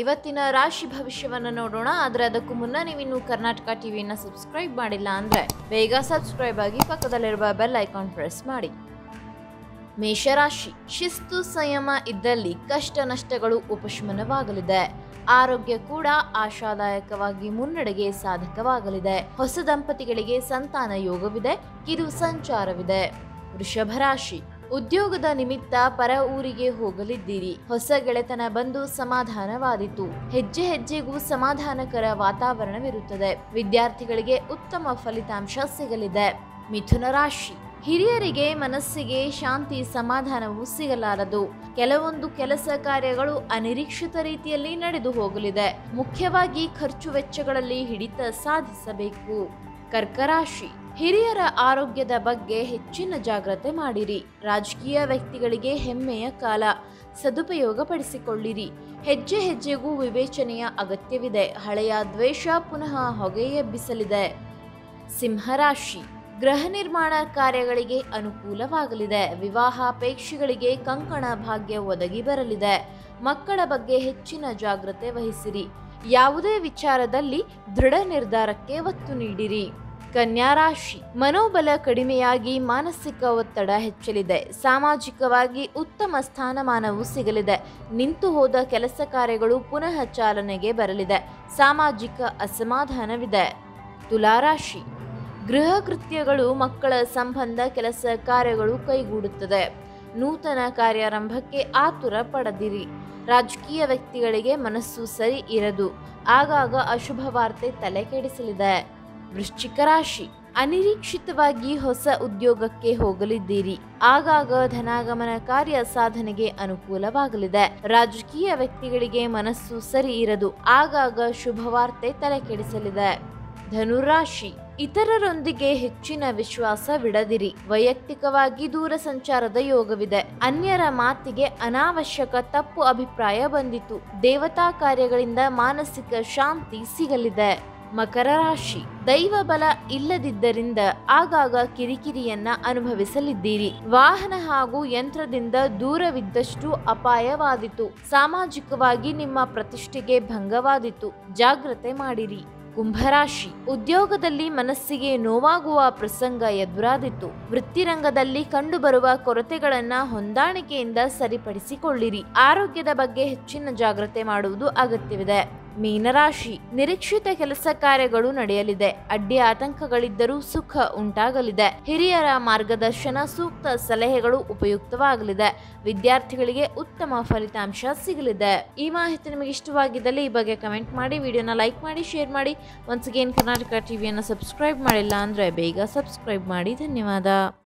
ಇವತ್ತಿನ ರಾಶಿ ಭವಿಷ್ಯವನ್ನು ನೋಡೋಣ, ಆದರೆ ಅದಕ್ಕೂ ಮುನ್ನ ನೀವಿನ್ನು ಕರ್ನಾಟಕ ಟಿವಿಯನ್ನು ಸಬ್ಸ್ಕ್ರೈಬ್ ಮಾಡಿಲ್ಲ ಅಂದರೆ ಬೇಗ ಸಬ್ಸ್ಕ್ರೈಬ್ ಆಗಿ ಪಕ್ಕದಲ್ಲಿರುವ ಬೆಲ್ ಐಕಾನ್ ಪ್ರೆಸ್ ಮಾಡಿ. ಮೇಷರಾಶಿ, ಶಿಸ್ತು ಸಂಯಮ ಇದ್ದಲ್ಲಿ ಕಷ್ಟ ನಷ್ಟಗಳು ಉಪಶಮನವಾಗಲಿದೆ. ಆರೋಗ್ಯ ಕೂಡ ಆಶಾದಾಯಕವಾಗಿ ಮುನ್ನಡೆಗೆ ಸಾಧಕವಾಗಲಿದೆ. ಹೊಸ ದಂಪತಿಗಳಿಗೆ ಸಂತಾನ ಯೋಗವಿದೆ, ಕಿರು ಸಂಚಾರವಿದೆ. ವೃಷಭ ರಾಶಿ ಉದ್ಯೋಗದ ನಿಮಿತ್ತ ಪರ ಊರಿಗೆ ಹೋಗಲಿದ್ದೀರಿ. ಹೊಸ ಗೆಳೆತನ ಬಂದು ಸಮಾಧಾನವಾದಿತು. ಹೆಜ್ಜೆ ಹೆಜ್ಜೆಗೂ ಸಮಾಧಾನಕರ ವಾತಾವರಣವಿರುತ್ತದೆ. ವಿದ್ಯಾರ್ಥಿಗಳಿಗೆ ಉತ್ತಮ ಫಲಿತಾಂಶ ಸಿಗಲಿದೆ. ಮಿಥುನ ರಾಶಿ. ಹಿರಿಯರಿಗೆ ಮನಸ್ಸಿಗೆ ಶಾಂತಿ ಸಮಾಧಾನವೂ ಸಿಗಲಾರದು. ಕೆಲವೊಂದು ಕೆಲಸ ಕಾರ್ಯಗಳು ಅನಿರೀಕ್ಷಿತ ರೀತಿಯಲ್ಲಿ ನಡೆದು ಹೋಗಲಿದೆ. ಮುಖ್ಯವಾಗಿ ಖರ್ಚು ವೆಚ್ಚಗಳಲ್ಲಿ ಹಿಡಿತ ಸಾಧಿಸಬೇಕು. ಕರ್ಕರಾಶಿ. ಹಿರಿಯರ ಆರೋಗ್ಯದ ಬಗ್ಗೆ ಹೆಚ್ಚಿನ ಜಾಗ್ರತೆ ಮಾಡಿರಿ. ರಾಜಕೀಯ ವ್ಯಕ್ತಿಗಳಿಗೆ ಹೆಮ್ಮೆಯ ಕಾಲ. ಸದುಪಯೋಗಪಡಿಸಿಕೊಳ್ಳಿರಿ. ಹೆಜ್ಜೆ ಹೆಜ್ಜೆಗೂ ವಿವೇಚನೆಯ ಅಗತ್ಯವಿದೆ. ಹಳೆಯ ದ್ವೇಷ ಪುನಃ ಹೊಗೆಯೆಬ್ಬಿಸಲಿದೆ. ಸಿಂಹರಾಶಿ ಗೃಹ ನಿರ್ಮಾಣ ಕಾರ್ಯಗಳಿಗೆ ಅನುಕೂಲವಾಗಲಿದೆ. ವಿವಾಹಾಪೇಕ್ಷಿಗಳಿಗೆ ಕಂಕಣ ಭಾಗ್ಯ ಒದಗಿ ಬರಲಿದೆ. ಮಕ್ಕಳ ಬಗ್ಗೆ ಹೆಚ್ಚಿನ ಜಾಗ್ರತೆ ವಹಿಸಿರಿ. ಯಾವುದೇ ವಿಚಾರದಲ್ಲಿ ದೃಢ ನಿರ್ಧಾರಕ್ಕೆ ಒತ್ತು ನೀಡಿರಿ. ಕನ್ಯಾ ರಾಶಿ ಮನೋಬಲ ಕಡಿಮೆಯಾಗಿ ಮಾನಸಿಕ ಒತ್ತಡ ಹೆಚ್ಚಲಿದೆ. ಸಾಮಾಜಿಕವಾಗಿ ಉತ್ತಮ ಸ್ಥಾನಮಾನವು ಸಿಗಲಿದೆ. ನಿಂತು ಹೋದ ಕೆಲಸ ಕಾರ್ಯಗಳು ಪುನಃ ಚಾಲನೆಗೆ ಬರಲಿದೆ. ಸಾಮಾಜಿಕ ಅಸಮಾಧಾನವಿದೆ. ತುಲಾರಾಶಿ. ಗೃಹ ಕೃತ್ಯಗಳು ಮಕ್ಕಳ ಸಂಬಂಧ ಕೆಲಸ ಕಾರ್ಯಗಳು ಕೈಗೂಡುತ್ತದೆ. ನೂತನ ಕಾರ್ಯಾರಂಭಕ್ಕೆ ಆತುರ ಪಡೆದಿರಿ. ರಾಜಕೀಯ ವ್ಯಕ್ತಿಗಳಿಗೆ ಮನಸ್ಸು ಸರಿ ಇರದು. ಆಗಾಗ ಅಶುಭ ವಾರ್ತೆ ತಲೆ ಕೆಡಿಸಲಿದೆ ವೃಶ್ಚಿಕ ರಾಶಿ. ಅನಿರೀಕ್ಷಿತವಾಗಿ ಹೊಸ ಉದ್ಯೋಗಕ್ಕೆ ಹೋಗಲಿದ್ದೀರಿ. ಆಗಾಗ ಧನಾಗಮನ ಕಾರ್ಯ ಸಾಧನೆಗೆ ಅನುಕೂಲವಾಗಲಿದೆ. ರಾಜಕೀಯ ವ್ಯಕ್ತಿಗಳಿಗೆ ಮನಸ್ಸು ಸರಿ ಇರದು. ಆಗಾಗ ಶುಭವಾರ್ತೆ ತಲೆ ಕೆಡಿಸಲಿದೆ ಧನುರಾಶಿ. ಇತರರೊಂದಿಗೆ ಹೆಚ್ಚಿನ ವಿಶ್ವಾಸವಿಡದಿರಿ ವೈಯಕ್ತಿಕವಾಗಿ ದೂರ ಸಂಚಾರದ ಯೋಗವಿದೆ. ಅನ್ಯರ ಮಾತಿಗೆ ಅನಾವಶ್ಯಕ ತಪ್ಪು ಅಭಿಪ್ರಾಯ ಬಂದಿತು. ದೇವತಾ ಕಾರ್ಯಗಳಿಂದ ಮಾನಸಿಕ ಶಾಂತಿ ಸಿಗಲಿದೆ. ಮಕರ ರಾಶಿ. ದೈವ ಬಲ ಇಲ್ಲದಿದ್ದರಿಂದ ಆಗಾಗ ಕಿರಿಕಿರಿಯನ್ನ ಅನುಭವಿಸಲಿದ್ದೀರಿ. ವಾಹನ ಹಾಗೂ ಯಂತ್ರದಿಂದ ದೂರವಿದ್ದಷ್ಟು ಅಪಾಯವಾದಿತು. ಸಾಮಾಜಿಕವಾಗಿ ನಿಮ್ಮ ಪ್ರತಿಷ್ಠೆಗೆ ಭಂಗವಾದಿತು. ಜಾಗ್ರತೆ ಮಾಡಿರಿ. ಕುಂಭರಾಶಿ. ಉದ್ಯೋಗದಲ್ಲಿ ಮನಸ್ಸಿಗೆ ನೋವಾಗುವ ಪ್ರಸಂಗ ಎದುರಾದಿತ್ತು ವೃತ್ತಿರಂಗದಲ್ಲಿ ಕಂಡುಬರುವ ಕೊರತೆಗಳನ್ನ ಹೊಂದಾಣಿಕೆಯಿಂದ ಸರಿಪಡಿಸಿಕೊಳ್ಳಿರಿ. ಆರೋಗ್ಯದ ಬಗ್ಗೆ ಹೆಚ್ಚಿನ ಜಾಗ್ರತೆ ಮಾಡುವುದು ಅಗತ್ಯವಿದೆ. ಮೀನರಾಶಿ. ನಿರೀಕ್ಷಿತ ಕೆಲಸ ಕಾರ್ಯಗಳು ನಡೆಯಲಿದೆ. ಅಡ್ಡಿ ಆತಂಕಗಳಿದ್ದರೂ ಸುಖ ಉಂಟಾಗಲಿದೆ. ಹಿರಿಯರ ಮಾರ್ಗದರ್ಶನ, ಸೂಕ್ತ ಸಲಹೆಗಳು ಉಪಯುಕ್ತವಾಗಲಿದೆ. ವಿದ್ಯಾರ್ಥಿಗಳಿಗೆ ಉತ್ತಮ ಫಲಿತಾಂಶ ಸಿಗಲಿದೆ. ಈ ಮಾಹಿತಿ ನಿಮಗೆ ಇಷ್ಟವಾಗಿದ್ದಲ್ಲಿ ಈ ಬಗ್ಗೆ ಕಮೆಂಟ್ ಮಾಡಿ, ವಿಡಿಯೋನ ಲೈಕ್ ಮಾಡಿ, ಶೇರ್ ಮಾಡಿ. ಒನ್ಸ್ ಅಗೇನ್ ಕರ್ನಾಟಕ ಟಿವಿಯನ್ನು ಸಬ್ಸ್ಕ್ರೈಬ್ ಮಾಡಿಲ್ಲ ಅಂದರೆ ಬೇಗ ಸಬ್ಸ್ಕ್ರೈಬ್ ಮಾಡಿ. ಧನ್ಯವಾದ.